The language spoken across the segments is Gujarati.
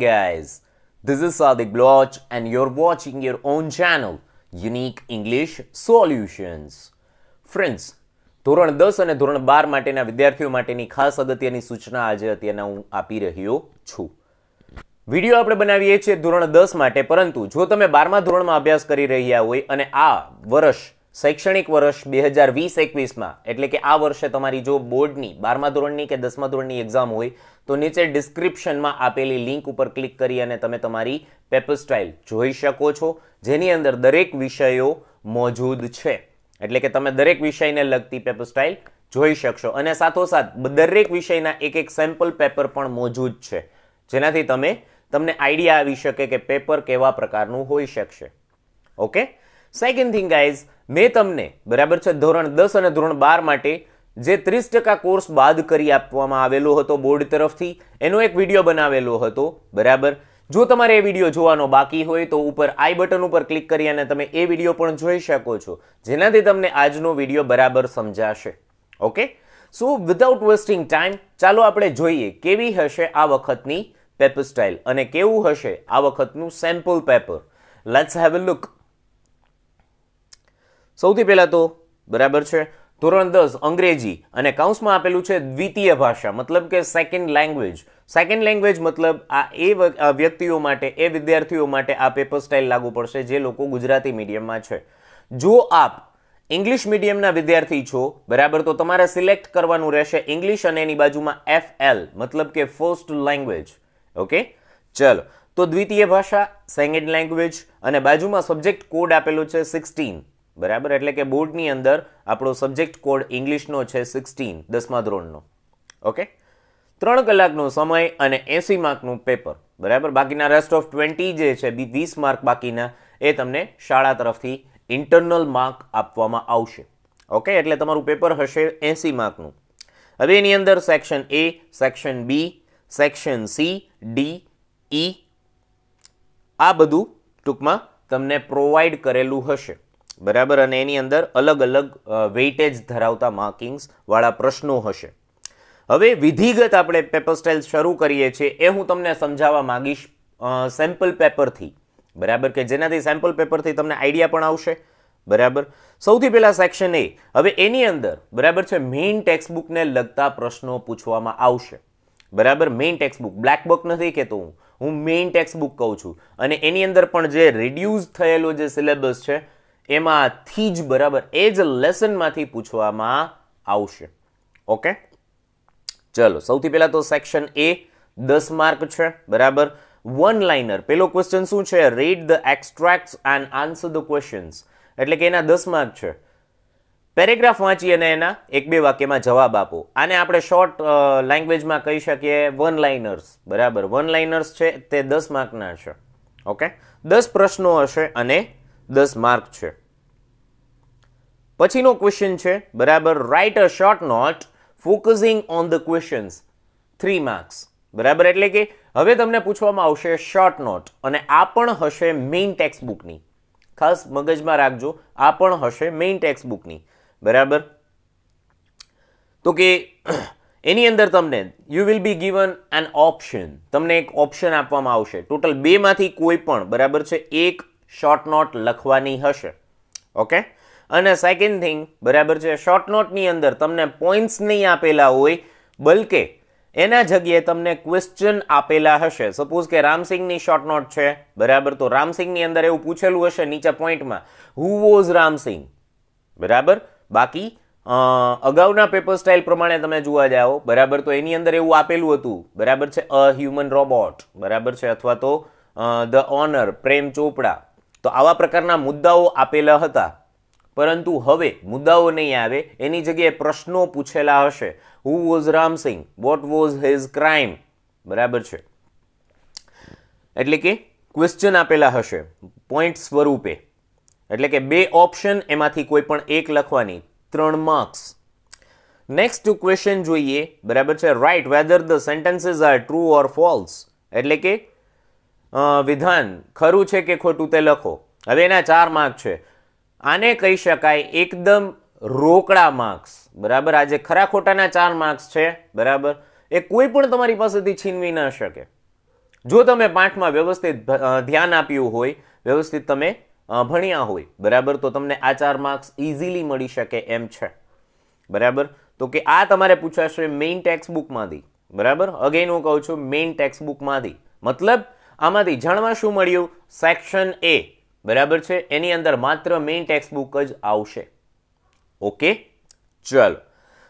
Guys. This is Sadik Bloch, and you're watching your own channel, Unique English Solutions. Friends, ધોરણ દસ અને ધોરણ બાર માટેના વિદ્યાર્થીઓ માટેની ખાસ અગત્યની સૂચના આજે અત્યારના હું આપી રહ્યો છું વીડિયો આપણે બનાવીએ છીએ ધોરણ દસ માટે પરંતુ જો તમે બારમા ધોરણમાં અભ્યાસ કરી રહ્યા હોય અને આ વર્ષ શૈક્ષણિક વર્ષ બે હજાર વીસ એકવીસમાં, એટલે કે આ વર્ષે તમારી જો બોર્ડની, બારમા ધોરણની કે દસમા ધોરણની એક્ઝામ હોય, તો નીચે ડિસ્ક્રિપ્શનમાં આપેલી લિંક ઉપર ક્લિક કરી અને તમે તમારી પેપર સ્ટાઇલ જોઈ શકો છો. જેની અંદર દરેક વિષયો મોજૂદ છે. એટલે કે તમે દરેક વિષયને લગતી પેપર સ્ટાઇલ જોઈ શકશો. અને સાથોસાથ દરેક વિષયના એક એક સેમ્પલ પેપર પણ મોજૂદ છે. જેનાથી તમે, તમને આઈડિયા આવી શકે કે પેપર કેવા પ્રકારનું હોઈ શકશે. ઓકે સેકન્ડ થિંગ ગાઈઝ મેં તમને, બરાબર છે, ધોરણ દસ અને ધોરણ બાર માટે જે ત્રીસ ટકા કોર્સ બાદ કરી આપવામાં આવેલો હતો બોર્ડ તરફથી, એનો એક વીડિયો બનાવેલો હતો, બરાબર? જો તમારે એ વીડિયો જોવાનો બાકી હોય તો ઉપર આઈ બટન ઉપર ક્લિક કરી અને તમે એ વીડિયો પણ જોઈ શકો છો, જેનાથી તમને આજનો વીડિયો બરાબર સમજાશે, okay? So without wasting time ચાલો આપણે જોઈએ કેવી હશે આ વખતની પેપર સ્ટાઇલ અને કેવું હશે આ વખતનું sample paper let's have a look સૌથી પહેલાં તો બરાબર છે, ધોરણ દસ, અંગ્રેજી અને કૌંસમાં આપેલું છે દ્વિતીય ભાષા, મતલબ કે સેકન્ડ લેંગ્વેજ સેકન્ડ લેંગ્વેજ મતલબ આ એ વ્યક્તિઓ માટે, એ વિદ્યાર્થીઓ માટે આ પેપર સ્ટાઇલ લાગુ પડશે જે લોકો ગુજરાતી મીડિયમમાં છે. જો આપ ઇંગ્લિશ મીડિયમના વિદ્યાર્થી છો, બરાબર, તો તમારે સિલેક્ટ કરવાનું રહેશે ઇંગ્લિશ અને એની બાજુમાં એફ એલ મતલબ કે ફર્સ્ટ લેંગ્વેજ ઓકે ચલો, તો દ્વિતીય ભાષા સેકન્ડ લેંગ્વેજ અને બાજુમાં સબ્જેક્ટ કોડ આપેલો છે સિક્સટીન બરાબર? એટલે કે બોર્ડની અંદર આપણો સબ્જેક્ટ કોડ ઇંગ્લિશનો છે સિક્સટીન, દસમા ધોરણનો. ઓકે? ત્રણ કલાકનો સમય અને એસી માર્કનું પેપર. બરાબર? બાકીના રેસ્ટ ઓફ ટ્વેન્ટી જે છે, બી વીસ માર્ક બાકીના, એ તમને શાળા તરફથી ઇન્ટરનલ માર્ક આપવામાં આવશે. ઓકે? એટલે તમારું પેપર હશે એસી માર્કનું. હવે એની અંદર section A section B section C D E આ બધું ટૂંકમાં તમને પ્રોવાઈડ કરેલું હશે. બરાબર? અને એની અંદર અલગ અલગ વેઇટેજ ધરાવતા માર્કિંગ્સવાળા પ્રશ્નો હશે. હવે વિધિગત આપણે પેપર સ્ટાઇલ શરૂ કરીએ છીએ. એ હું તમને સમજાવવા માંગીશ સેમ્પલ પેપરથી બરાબર? કે જેનાથી સેમ્પલ પેપરથી તમને આઈડિયા પણ આવશે. બરાબર? સૌથી પહેલાં સેક્શન એ હવે એની અંદર, બરાબર છે મેઇન ટેક્સ્ટબુકને લગતા પ્રશ્નો પૂછવામાં આવશે. બરાબર? મેઇન ટેક્સ્ટબુક બ્લેક બુક નથી કહેતો હું. હું મેઇન ટેક્સ્ટબુક કહું છું. અને એની અંદર પણ જે રિડ્યુસ થયેલો જે સિલેબસ છે એમાંથી જ બરાબર એ જ લેસનમાંથી પૂછવામાં આવશે. ઓકે? ચલો, સૌથી પહેલા તો સેક્શન એ દસ માર્ક છે, બરાબર? વન લાઇનર પેલો ક્વેશ્ચન શું છે? Read the extracts and answer the questions એટલે કે એના દસ માર્ક છે. પેરેગ્રાફ વાંચી અને એના એક બે વાક્યમાં જવાબ આપો. આને આપણે શોર્ટ લેંગ્વેજમાં કહી શકીએ વન લાઇનર્સ બરાબર? વન લાઇનર્સ છે, તે દસ માર્કના છે. ઓકે? દસ પ્રશ્નો હશે અને દસ માર્ક છે. પછીનો ક્વેશ્ચન છે, બરાબર write a short note focusing on the questions three marks બરાબર એટલે કે હવે તમને પૂછવામાં આવશે શોર્ટ નોટ અને આ પણ હશે મેઇન ટેક્સ્ટ બુકની ખાસ મગજમાં રાખજો, આ પણ હશે મેઇન ટેક્સ્ટ બુકની બરાબર? તો કે એની અંદર તમને you will be given an option તમને એક ઓપ્શન આપવામાં આવશે. ટોટલ બેમાંથી કોઈ પણ, બરાબર છે? એક શોર્ટ નોટ લખવાની હશે. ઓકે અને સેકન્ડ થિંગ બરાબર છે શોર્ટ નોટની અંદર તમને પોઈન્ટ્સ નહીં આપેલા હોય, બલકે એના જગ્યાએ તમને ક્વેશ્ચન આપેલા હશે. સપોઝ કે રામસિંગની શોર્ટ નોટ છે, બરાબર? તો રામસિંગની અંદર એવું પૂછેલું હશે નીચે પોઈન્ટમાં હુ વોઝ રામસિંગ બરાબર? બાકી અગાઉના પેપર સ્ટાઇલ પ્રમાણે તમે જોવા જાઓ, બરાબર? તો એની અંદર એવું આપેલું હતું, બરાબર છે અ હ્યુમન રોબોટ બરાબર છે? અથવા તો ધ ઓનર પ્રેમ ચોપડા. તો આવા પ્રકારના મુદ્દાઓ આપેલા હતા. પરંતુ હવે મુદ્દાઓ નહીં આવે, એની જગ્યાએ પ્રશ્નો પૂછેલા હશે. Who was Ramsingh what was his crime બરાબર છે. એટલે કે ક્વેશ્ચન આપેલા હશે પોઈન્ટ સ્વરૂપે. એટલે કે બે ઓપ્શન એમાંથી કોઈ પણ એક લખવાની, ત્રણ માર્ક્સ નેક્સ્ટ ક્વેશ્ચન જોઈએ, બરાબર છે write whether the sentences are true or false એટલે કે વિધાન. ખરું છે કે ખોટું તે લખો. હવે એના ચાર માર્ક છે. આને કહી શકાય એકદમ રોકડા માર્ક્સ. બરાબર? આજે ખરા ખોટાના ચાર માર્ક્સ છે. બરાબર? એ કોઈ પણ તમારી પાસેથી છીનવી ન શકે. જો તમે પાઠમાં વ્યવસ્થિત ધ્યાન આપ્યું હોય, વ્યવસ્થિત તમે ભણ્યા હોય, બરાબર? તો તમને આ ચાર માર્ક્સ ઇઝીલી મળી શકે એમ છે. બરાબર? તો કે આ તમારે પૂછાશે મેઇન ટેક્સ્ટ બુકમાંથી બરાબર? અગેન હું કહું છું મેઇન ટેક્સ્ટ બુકમાંથી મતલબ આમાંથી જાણવા શું મળ્યું? સેક્શન એ બરાબર છે? એની અંદર માત્ર મેઇન ટેક્સ્ટ બુક જ આવશે. ઓકે ચલો.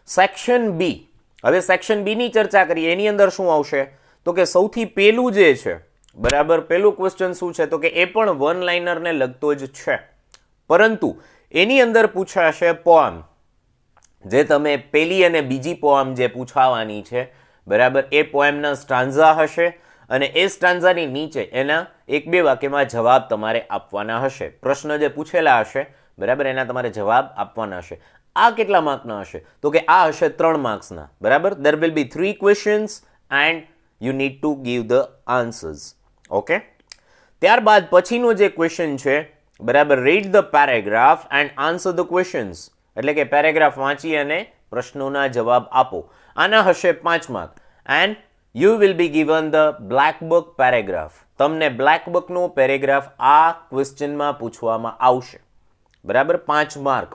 સેક્શન બી હવે સેક્શન બીની ચર્ચા કરીએ. એની અંદર શું આવશે? તો કે સૌથી પહેલું જે છે, બરાબર? પહેલું ક્વેશ્ચન શું છે? તો કે એ પણ વન લાઇનરને લગતો જ છે. પરંતુ એની અંદર પૂછાશે પોએમ જે તમે પેલી અને બીજી પોએમ જે પૂછાવાની છે, બરાબર? એ પોએમના સ્ટાન્ઝા હશે. અને એ સ્ટાન્ઝાની નીચે એના એક બે વાક્યમાં જવાબ તમારે આપવાના હશે. પ્રશ્ન જે પૂછેલા હશે, બરાબર, એના તમારે જવાબ આપવાના હશે. આ કેટલા માર્કના હશે? તો કે આ હશે ત્રણ માર્ક્સના, બરાબર? There will be three questions and you need to give the answers okay ત્યારબાદ પછીનો જે ક્વેશ્ચન છે, બરાબર read the paragraph and answer the questions એટલે કે પેરેગ્રાફ વાંચી અને પ્રશ્નોના જવાબ આપો. આના હશે પાંચ mark. And you will be given the black book paragraph તમને બ્લેક બુકનો પેરેગ્રાફ આ ક્વેશ્ચનમાં પૂછવામાં આવશે. બરાબર? પાંચ માર્ક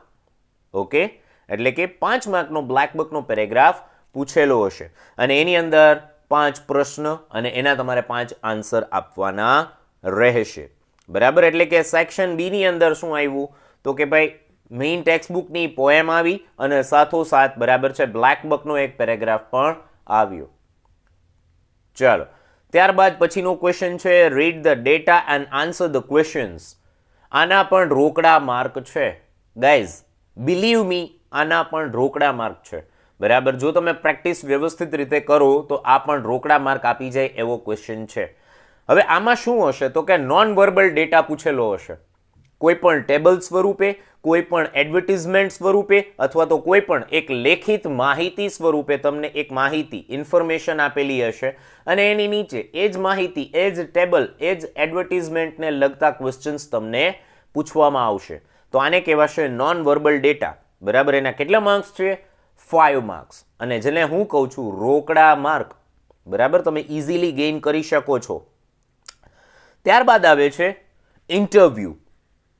ઓકે એટલે કે પાંચ માર્કનો બ્લેક બુકનો પેરેગ્રાફ પૂછેલો હશે. અને એની અંદર પાંચ પ્રશ્ન અને એના તમારે પાંચ આન્સર આપવાના રહેશે. બરાબર? એટલે કે સેક્શન બીની અંદર શું આવ્યું? તો કે ભાઈ મેઇન ટેક્સ્ટ બુકની પોએમ આવી અને સાથોસાથ બરાબર છે બ્લેક બુકનો એક પેરેગ્રાફ પણ આવ્યો. ચાલો, ત્યારબાદ પછીનો ક્વેશ્ચન છે read the data and answer the questions આના પણ રોકડા માર્ક છે. ગાઈઝ બિલીવ મી આના પણ રોકડા માર્ક છે. બરાબર? જો તમે પ્રેક્ટિસ વ્યવસ્થિત રીતે કરો, તો આ પણ રોકડા માર્ક આપી જાય એવો ક્વેશ્ચન છે. હવે આમાં શું હશે? તો કે નોન વર્બલ ડેટા પૂછેલો હશે. કોઈ પણ ટેબલ સ્વરૂપે, કોઈપણ એડવર્ટિઝમેન્ટ સ્વરૂપે અથવા તો કોઈ પણ એક લેખિત માહિતી સ્વરૂપે તમને એક માહિતી ઇન્ફોર્મેશન આપેલી હશે અને એની નીચે એ જ માહિતી, એ જ ટેબલ, એ જ એડવર્ટિઝમેન્ટને લગતા ક્વેશ્ચન્સ તમને પૂછવામાં આવશે. તો આને કહેવાશે નોન વર્બલ ડેટા બરાબર? એના કેટલા માર્ક્સ છે? ફાઇવ માર્ક્સ અને જેને હું કહું છું, રોકડા માર્ક. બરાબર? તમે ઇઝીલી ગેઇન કરી શકો છો. ત્યારબાદ આવે છે ઇન્ટરવ્યૂ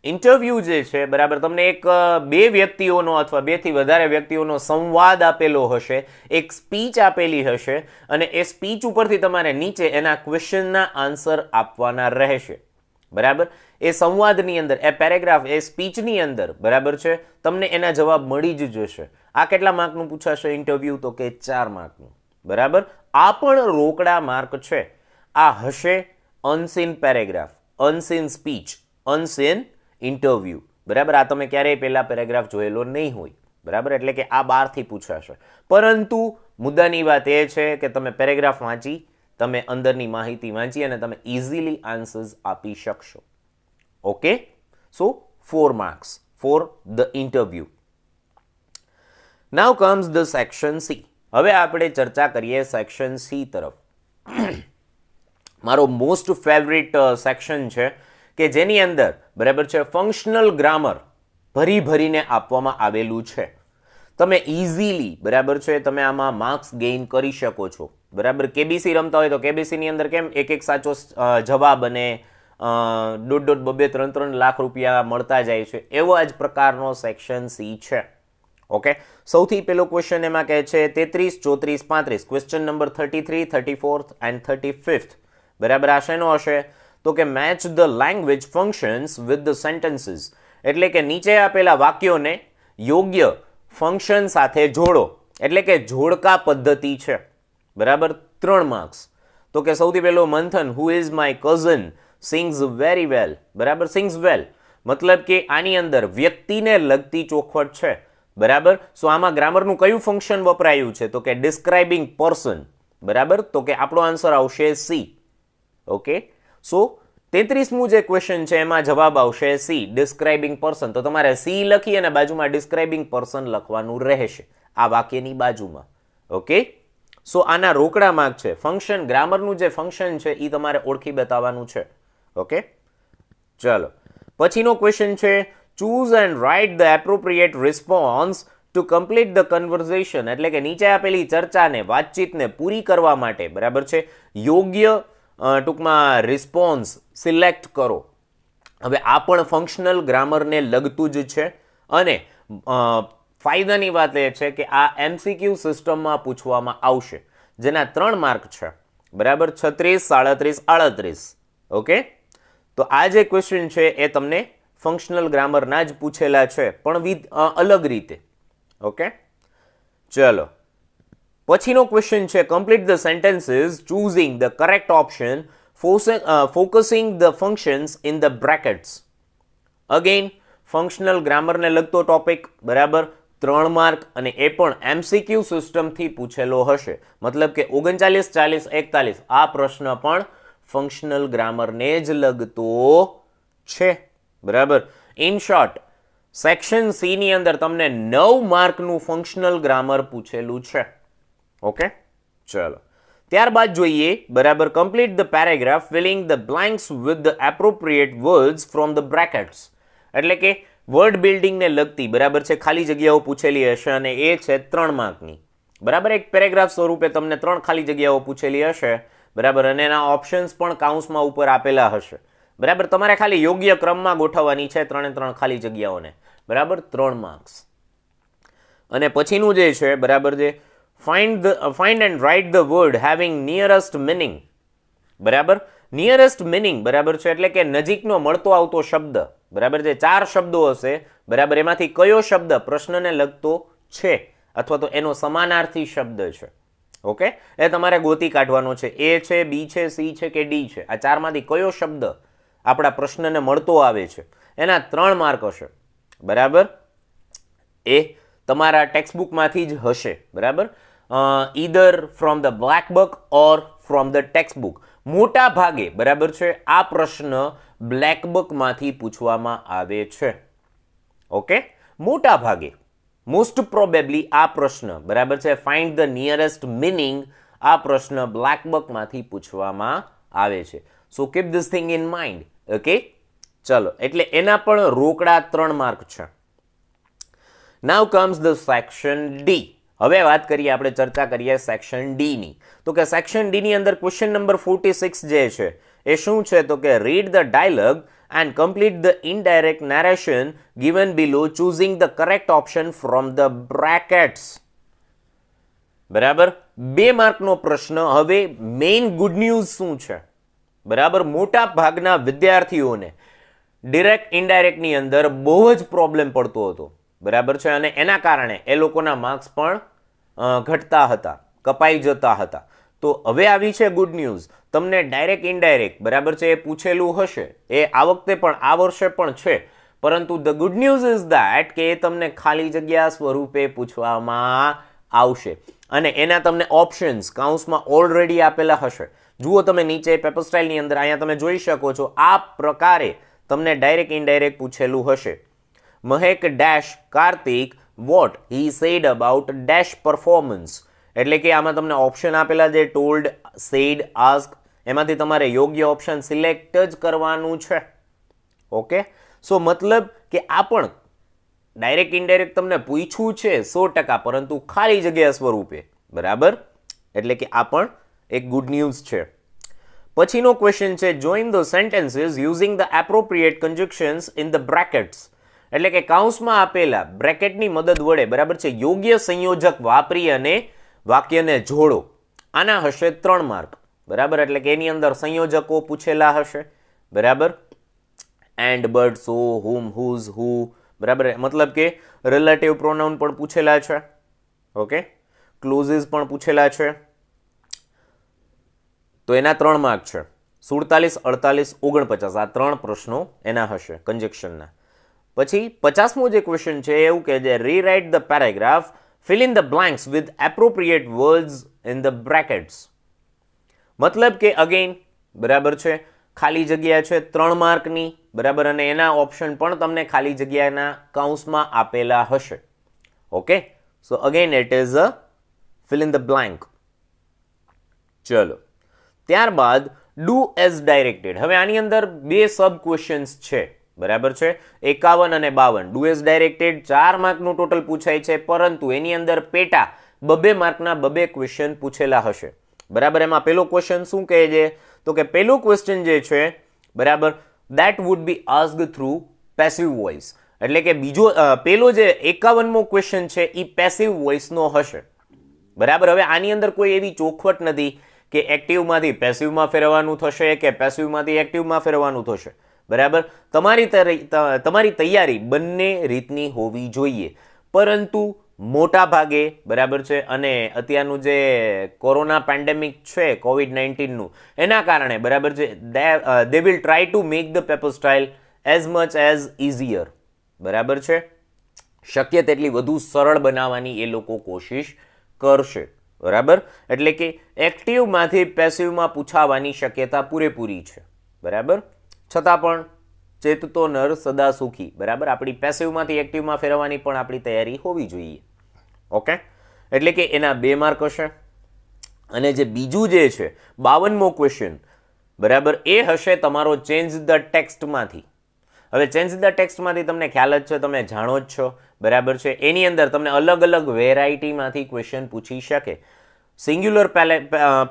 ઇન્ટરવ્યૂ જે છે, બરાબર, તમને એક બે વ્યક્તિઓનો અથવા બેથી વધારે વ્યક્તિઓનો સંવાદ આપેલો હશે, એક સ્પીચ આપેલી હશે અને એ સ્પીચ ઉપરથી તમારે નીચે એના ક્વેશ્ચનના આન્સર આપવાના રહેશે. બરાબર? એ સંવાદની અંદર, એ પેરેગ્રાફ એ સ્પીચની અંદર, બરાબર છે? તમને એના જવાબ મળી જ જશે. આ કેટલા માર્કનું પૂછાશે ઇન્ટરવ્યૂ તો કે ચાર માર્કનું. બરાબર? આ પણ રોકડા માર્ક છે. આ હશે unseen paragraph unseen speech unseen interview. બરાબર? આ તમે ક્યારેય પહેલા પેરેગ્રાફ જોયેલો નહીં હોય. બરાબર? એટલે કે આ બારથી પૂછાશે. પરંતુ મુદ્દાની વાત એ છે કે તમે પેરેગ્રાફ વાંચી, તમે અંદરની માહિતી વાંચી અને તમે ઇઝીલી આન્સર્સ આપી શકશો. Okay? So four marks for the interview now comes the section C હવે આપણે ચર્ચા કરીએ સેક્શન સી તરફ. મારો મોસ્ટ ફેવરિટ સેક્શન છે. કે જેની અંદર, બરાબર છે ફંક્શનલ ગ્રામર ભરી ભરીને આપવામાં આવેલું છે. તમે ઇઝીલી બરાબર છે, તમે આમાં માર્ક્સ ગેઇન કરી શકો છો. બરાબર કેબીસી રમતા હોય તો કેબીસીની અંદર કેમ એક એક સાચો જવાબ અને દોઢ દોઢ બબે ત્રણ ત્રણ લાખ રૂપિયા મળતા જાય છે. એવો જ પ્રકારનો સેક્શન સી છે. ઓકે? સૌથી પહેલો ક્વેશ્ચન એમાં કહે છે, તેત્રીસ, ચોત્રીસ, પાંત્રીસ. Question number thirty three thirty fourth and thirty fifth બરાબર આ શેનો હશે? તો કે match the language functions with the sentences એટલે કે નીચે આપેલા વાક્યોને યોગ્ય ફંક્શન સાથે જોડો. એટલે કે જોડકા પદ્ધતિ છે. બરાબર? ત્રણ માર્ક્સ તો કે સૌથી પહેલો Manthan who is my cousin sings very well બરાબર? સિંગ્સ વેલ મતલબ કે આની અંદર વ્યક્તિને લગતી ચોખવટ છે. બરાબર? સો આમાં ગ્રામરનું કયું ફંક્શન વપરાયું છે? તો કે ડિસ્ક્રાઇબિંગ પર્સન બરાબર? તો કે આપણો આન્સર આવશે સી ઓકે સો તેત્રીસમું જે ક્વેશ્ચન છે, એમાં જવાબ આવશે સી ડિસ્ક્રાઇબિંગ પર્સન તો તમારે સી લખી અને બાજુમાં ડિસ્ક્રાઇબિંગ પર્સન લખવાનું રહેશે. આ વાક્યની બાજુમાં. ઓકે સો આના રોકડા માર્ક છે. ફંક્શન ગ્રામરનું જે ફંક્શન છે એ તમારે ઓળખી બતાવવાનું છે. ઓકે ચલો. પછીનો ક્વેશ્ચન છે choose and write the appropriate response to complete the conversation એટલે કે નીચે આપેલી ચર્ચાને, વાતચીતને પૂરી કરવા માટે, બરાબર છે? યોગ્ય ટૂંકમાં રિસ્પોન્સ સિલેક્ટ કરો. હવે આ પણ ફંક્શનલ ગ્રામરને લગતું જ છે. અને ફાયદાની વાત એ છે કે આ એમસીક્યુ સિસ્ટમમાં પૂછવામાં આવશે. જેના ત્રણ માર્ક છે. બરાબર? છત્રીસ, સાડત્રીસ, આડત્રીસ. ઓકે? તો આ જે ક્વેશ્ચન છે એ તમને ફંક્શનલ ગ્રામરના જ પૂછેલા છે, પણ વિથ અલગ રીતે. ઓકે? ચલો. પછીનો ક્વેશ્ચન છે complete the sentences choosing the correct option focusing the functions in the brackets again functional ગ્રામરને લગતો ટોપિક બરાબર? ત્રણ માર્ક અને એ પણ એમસીક્યુ સિસ્ટમથી પૂછેલો હશે. મતલબ કે ઓગણચાલીસ, ચાલીસ, એકતાલીસ, આ પ્રશ્ન પણ ફંક્શનલ ગ્રામરને જ લગતો છે. બરાબર? ઇન શોર્ટ સેક્શન સીની અંદર તમને નવ માર્કનું ફંક્શનલ ગ્રામર પૂછેલું છે. ઓકે? ચલો. ત્યારબાદ જોઈએ, બરાબર complete the paragraph filling the blanks with the appropriate words from the brackets એટલે કે વર્ડ બિલ્ડિંગને લગતી, બરાબર છે, ખાલી જગ્યાઓ પૂછેલી હશે અને એ છે ત્રણ માર્કની. બરાબર, એક પેરેગ્રાફ સ્વરૂપે તમને ત્રણ ખાલી જગ્યાઓ પૂછેલી હશે, બરાબર, અને એના ઓપ્શન્સ પણ કાઉન્સમાં ઉપર આપેલા હશે. બરાબર, તમારે ખાલી યોગ્ય ક્રમમાં ગોઠવવાની છે ત્રણે ત્રણ ખાલી જગ્યાઓને. બરાબર, ત્રણ માર્ક્સ. અને પછીનું જે છે, બરાબર find the find and write the word having nearest meaning બરાબર? નિયરેસ્ટ મિનિંગ બરાબર છે? એટલે કે નજીકનો મળતો આવતો શબ્દ. બરાબર? જે ચાર શબ્દો હશે, બરાબર, એમાંથી કયો શબ્દ પ્રશ્નને લગતો છે? અથવા તો એનો સમાનાર્થી શબ્દ છે. ઓકે? એ તમારે ગોતી કાઢવાનો છે. એ છે, બી છે, સી છે કે ડી છે? આ ચારમાંથી કયો શબ્દ આપણા પ્રશ્નને મળતો આવે છે? એના ત્રણ માર્ક હશે. બરાબર? એ તમારા ટેક્સ્ટબુકમાંથી જ હશે. બરાબર? Either from the black book or from the textbook મોટા ભાગે, બરાબર છે, આ પ્રશ્ન બ્લેક બુકમાંથી પૂછવામાં આવે છે. ઓકે મોટા ભાગે મોસ્ટ પ્રોબેબલી આ પ્રશ્ન, બરાબર છે ફાઇન્ડ ધ નિયરેસ્ટ મિનિંગ આ પ્રશ્ન બ્લેક બુકમાંથી પૂછવામાં આવે છે. So keep this thing in mind okay ચલો, એટલે એના પણ રોકડા ત્રણ માર્ક છે. Now comes the section D હવે વાત કરીએ આપણે ચર્ચા કરીએ સેક્શન ડી ની. તો કે સેક્શન ડી ની અંદર ક્વેશ્ચન નંબર ફોર્ટી સિક્સ જે છે, એ શું છે? તો કે read the dialogue and complete the indirect narration given below choosing the correct option from the brackets બરાબર? બે માર્કનો પ્રશ્ન. હવે મેઇન ગુડ ન્યૂઝ શું છે? બરાબર? મોટા ભાગના વિદ્યાર્થીઓને ડિરેક્ટ ઇનડાયરેક્ટની અંદર બહુ જ પ્રોબ્લેમ પડતો હતો. બરાબર છે? અને એના કારણે એ લોકોના માર્ક્સ પણ ઘટતા હતા, કપાઈ જતા હતા. તો હવે આવી છે ગુડ ન્યૂઝ. તમને ડાયરેક્ટ ઇનડાયરેક્ટ, બરાબર છે? એ પૂછેલું હશે. એ આ વખતે પણ, આ વર્ષે પણ છે. પરંતુ the good news is that કે એ તમને ખાલી જગ્યા સ્વરૂપે પૂછવામાં આવશે. અને એના તમને ઓપ્શન્સ કાઉન્સમાં ઓલરેડી આપેલા હશે. જુઓ તમે નીચે પેપર સ્ટાઇલની અંદર, અહીંયા તમે જોઈ શકો છો, આ પ્રકારે તમને ડાયરેક્ટ ઇનડાયરેક્ટ પૂછેલું હશે. Mahek dash Kartik what he said about dash performance. એટલે કે આમાં તમને ઓપ્શન આપેલા જે ટોલ્ડ સેડ આસ્ક, એમાંથી તમારે યોગ્ય ઓપ્શન સિલેક્ટ જ કરવાનું છે. ઓકે? સો મતલબ કે આ પણ ડાયરેક્ટ ઇનડાયરેક્ટ તમને પૂછ્યું છે સો ટકા, પરંતુ ખાલી જગ્યા સ્વરૂપે. બરાબર? એટલે કે આ પણ એક ગુડ ન્યૂઝ છે. પછીનો ક્વેશ્ચન છે join the sentences using the appropriate conjunctions in the brackets એટલે કે કાઉન્સમાં આપેલા બ્રેકેટની મદદ વડે, બરાબર છે, યોગ્ય સંયોજક વાપરી અને વાક્યને જોડો. આના હશે ત્રણ માર્ક, બરાબર? એટલે કે એની અંદર સંયોજકો પૂછેલા હશે, બરાબર? And but so whom whose who બરાબર? મતલબ કે રિલેટિવ પ્રોનાઉન પણ પૂછેલા છે, ઓકે? ક્લોઝિસ પણ પૂછેલા છે. તો એના ત્રણ માર્ક છે. સુડતાલીસ, અડતાલીસ, ઓગણપચાસ, આ ત્રણ પ્રશ્નો એના હશે કન્જેક્શનના પછી પચાસમો જે ક્વેશ્ચન છે, એવું કે જે rewrite the paragraph fill in the blanks with appropriate words in the brackets મતલબ કે અગેન બરાબર છે, ખાલી જગ્યા છે, ત્રણ માર્કની, બરાબર, અને એના ઓપ્શન પણ તમને ખાલી જગ્યાના કાઉન્સમાં આપેલા હશે. Okay so again it is a fill in the blank ચલો. ત્યારબાદ ડુ એઝ ડાયરેક્ટેડ હવે આની અંદર બે સબ ક્વેશ્ચન્સ છે. બરાબર છે? એકાવન અને બાવન. ડુ એઝ ડાયરેક્ટેડ ચાર માર્કનું ટોટલ પૂછાય છે, પરંતુ એની અંદર પેટા બબે માર્કના બબે ક્વેશ્ચન પૂછેલા હશે. બરાબર? એમાં પેલો ક્વેશ્ચન શું કહે છે? તો કે પેલું ક્વેશ્ચન જે છે, બરાબર that would be ask through passive voice એટલે કે બીજો પેલો જે એકાવનમો ક્વેશ્ચન છે એ પેસિવ વોઇસનો હશે. બરાબર? હવે આની અંદર કોઈ એવી ચોખવટ નથી કે એક્ટિવમાંથી પેસિવમાં ફેરવવાનું થશે કે પેસિવમાંથી એક્ટિવમાં ફેરવવાનું થશે. બરાબર? તમારી તમારી તૈયારી બંને રીતની હોવી જોઈએ. પરંતુ મોટા ભાગે બરાબર છે, અને અત્યારનું જે કોરોના પેન્ડેમિક છે કોવિડ નાઇન્ટીનનું એના કારણે, બરાબર છે, they will try to make the paper style as much as easier બરાબર છે? શક્ય તેટલી વધુ સરળ બનાવવાની એ લોકો કોશિશ કરશે. બરાબર? એટલે કે એક્ટિવમાંથી પેસિવમાં પૂછાવાની શક્યતા પૂરેપૂરી છે. બરાબર? છતાં પણ ચેતતો નર સદા સુખી. બરાબર? આપણી પેસિવમાંથી એક્ટિવમાં ફેરવવાની પણ આપણી તૈયારી હોવી જોઈએ. ઓકે? એટલે કે એના બે માર્ક હશે. અને જે બીજું જે છે, બાવનમો ક્વેશ્ચન બરાબર, એ હશે તમારો ચેન્જ ધ ટેક્સ્ટમાંથી હવે ચેન્જ ધ ટેક્સ્ટમાંથી તમને ખ્યાલ જ છે, તમે જાણો જ છો. બરાબર છે? એની અંદર તમને અલગ અલગ વેરાયટીમાંથી ક્વેશ્ચન પૂછી શકે. સિંગ્યુલર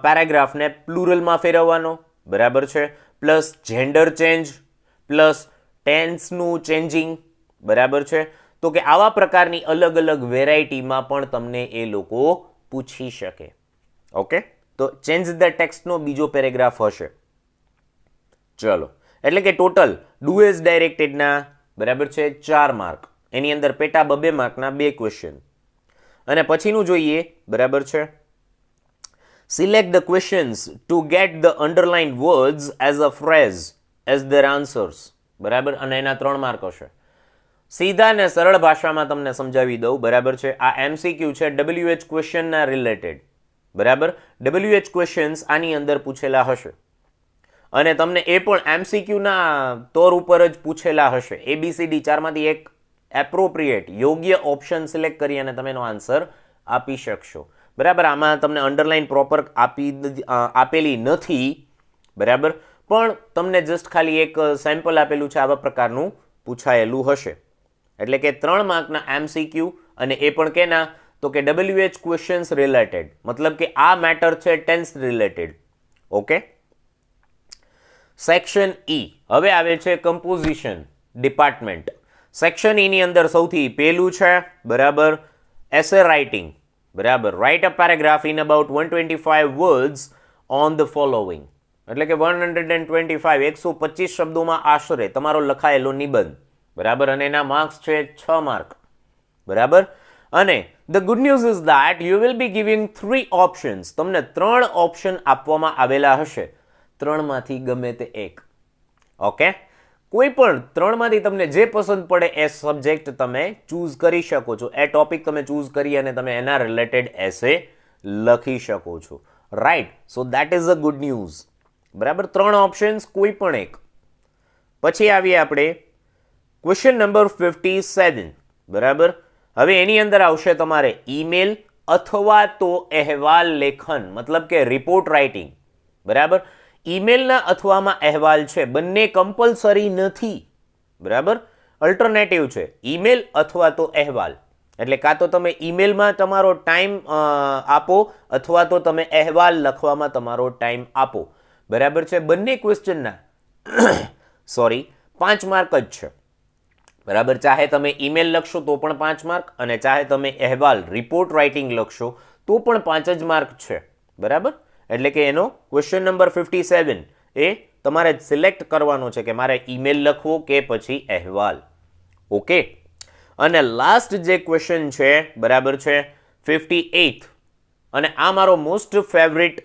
પેરેગ્રાફને પ્લુરલમાં ફેરવવાનો. બરાબર છે? પ્લસ જેન્ડર ચેન્જ પ્લસ ટેન્સનું ચેન્જિંગ બરાબર છે? તો કે આવા પ્રકારની અલગ અલગ વેરાયટીમાં પણ તમને એ લોકો પૂછી શકે. ઓકે? તો ચેન્જ ધ ટેક્સ્ટનો બીજો પેરેગ્રાફ હશે. ચલો. એટલે કે ટોટલ ડુએઝ ડાયરેક્ટેડના, બરાબર છે? ચાર માર્ક. એની અંદર પેટા બબે માર્કના બે ક્વેશ્ચન અને પછીનું જોઈએ, બરાબર છે? Select the questions to get the underline words as a phrase as their answers બરાબર? અને એના ત્રણ માર્ક હશે. સીધા ને સરળ ભાષામાં તમને સમજાવી દઉં. બરાબર છે? આ એમસીક્યુ છે ડબલ્યુએચ ક્વેશ્ચનના રિલેટેડ બરાબર? ડબલ્યુએચ ક્વેશ્ચન્સ આની અંદર પૂછેલા હશે. અને તમને એ પણ એમસીક્યુના તોર ઉપર જ પૂછેલા હશે. એબીસીડી ચારમાંથી એક એપ્રોપ્રિએટ યોગ્ય ઓપ્શન સિલેક્ટ કરી અને તમે એનો આન્સર આપી શકશો. બરાબર? આમાં તમને અંડરલાઇન પ્રોપર આપી આપેલી નથી, બરાબર? પણ તમને જસ્ટ ખાલી એક સેમ્પલ આપેલું છે આવા પ્રકારનું પૂછાયેલું હશે. એટલે કે ત્રણ માર્કના એમસીક્યુ અને એ પણ કેના? તો કે ડબલ્યુએચ ક્વેશ્ચન્સ રિલેટેડ મતલબ કે આ મેટર છે tense related okay section E હવે આવે છે કમ્પોઝિશન ડિપાર્ટમેન્ટ સેક્શન ઈની અંદર સૌથી પહેલું છે, બરાબર? એસે રાઇટિંગ બરાબર. Write a paragraph in about one twenty five words on the following એટલે કે one hundred and twenty five એકસો પચીસ શબ્દોમાં આશરે તમારો લખાયેલો નિબંધ. બરાબર? અને એના માર્ક્સ છે છ માર્ક બરાબર? અને the good news is that you will be giving three options તમને ત્રણ ઓપ્શન આપવામાં આવેલા હશે. ત્રણમાંથી ગમે તે એક. ઓકે કોઈ પણ ત્રણમાંથી તમને જે પસંદ પડે એ સબ્જેક્ટ તમે ચૂઝ કરી શકો છો. એ ટોપિક તમે ચૂઝ કરી અને તમે એના રિલેટેડ એસે લખી શકો છો. Right so that is a good news બરાબર? ત્રણ ઓપ્શન્સ કોઈ પણ એક. પછી આવીએ આપણે ક્વેશ્ચન નંબર ફિફ્ટી સેવન બરાબર? હવે એની અંદર આવશે તમારે ઈમેલ અથવા તો અહેવાલ લેખન, મતલબ કે રિપોર્ટ રાઇટિંગ બરાબર? ઈમેલના અથવામાં અહેવાલ છે. બંને કમ્પલસરી નથી. બરાબર? અલ્ટરનેટિવ છે. ઈમેલ અથવા તો અહેવાલ. એટલે કાં તો તમે ઈમેલમાં તમારો ટાઈમ આપો અથવા તો તમે અહેવાલ લખવામાં તમારો ટાઈમ આપો. બરાબર છે? બંને ક્વેશ્ચનના સોરી પાંચ માર્ક જ છે. બરાબર? ચાહે તમે ઈમેલ લખશો તો પણ પાંચ માર્ક અને ચાહે તમે અહેવાલ રિપોર્ટ રાઇટિંગ લખશો તો પણ પાંચ જ માર્ક છે. બરાબર? એટલે કે એનો ક્વેશ્ચન નંબર ફિફ્ટી સેવન એ તમારે સિલેક્ટ કરવાનો છે કે મારે ઈમેલ લખવો કે પછી અહેવાલ. ઓકે અને લાસ્ટ જે ક્વેશ્ચન છે, બરાબર છે? ફિફ્ટી એઇથ અને આ મારો મોસ્ટ ફેવરિટ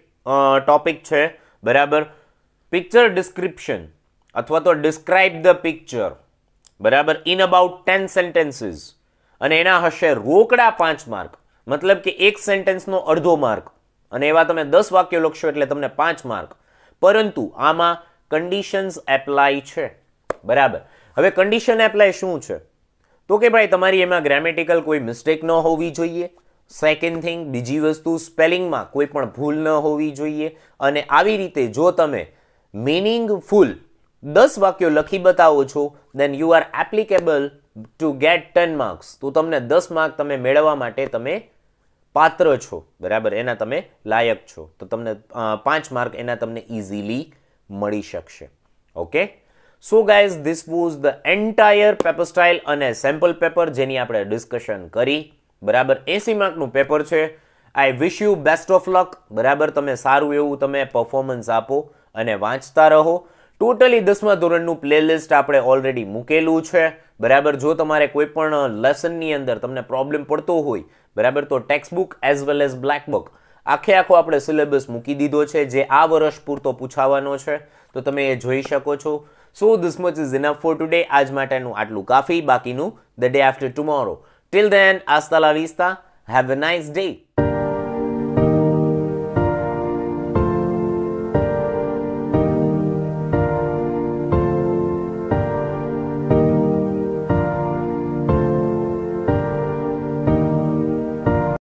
ટોપિક છે, બરાબર? પિક્ચર ડિસ્ક્રિપ્શન અથવા તો ડિસ્ક્રાઇબ ધ પિક્ચર બરાબર? ઇન અબાઉટ ટેન સેન્ટેન્સીસ અને એના હશે રોકડા પાંચ માર્ક મતલબ કે એક સેન્ટેન્સનો અડધો માર્ક અને એવા તમે દસ વાક્યો લખશો એટલે તમને પાંચ માર્ક. પરંતુ આમાં કન્ડિશન્સ એપ્લાય છે. બરાબર. હવે કન્ડિશન એપ્લાય શું છે? તો કે ભાઈ તમારી એમાં ગ્રામેટિકલ કોઈ મિસ્ટેક ન હોવી જોઈએ. સેકન્ડ થિંગ બીજી વસ્તુ સ્પેલિંગમાં કોઈ પણ ભૂલ ન હોવી જોઈએ. અને આવી રીતે જો તમે મિનિંગફુલ દસ વાક્યો લખી બતાવો છો then you are applicable to get ten marks તો તમને દસ માર્ક તમે મેળવવા માટે તમે પાત્ર છો, બરાબર? એના તમે લાયક છો. તો તમને પાંચ માર્ક એના તમને ઇઝીલી મળી શકશે. Okay? So guys, this was the entire paper style અને સેમ્પલ પેપર જેની આપણે ડિસ્કશન કરી. બરાબર? એસી માર્કનું પેપર છે. I wish you best of luck. બરાબર? તમે સારું એવું તમે પરફોર્મન્સ આપો અને વાંચતા રહો. ટોટલી દસમા ધોરણનું પ્લેલિસ્ટ આપણે ઓલરેડી મૂકેલું છે. બરાબર, જો તમારે કોઈ પણ લેસનની અંદર તમને પ્રોબ્લેમ પડતો હોય, બરાબર, તો textbook as well as black book આખે આખો આપણે સિલેબસ મૂકી દીધો છે, જે આ વર્ષ પૂરતો પૂછાવાનો છે, તો તમે એ જોઈ શકો છો. So this much is enough for today આજ માટેનું આટલું કાફી બાકીનું the day after tomorrow till then hasta la vista have a nice day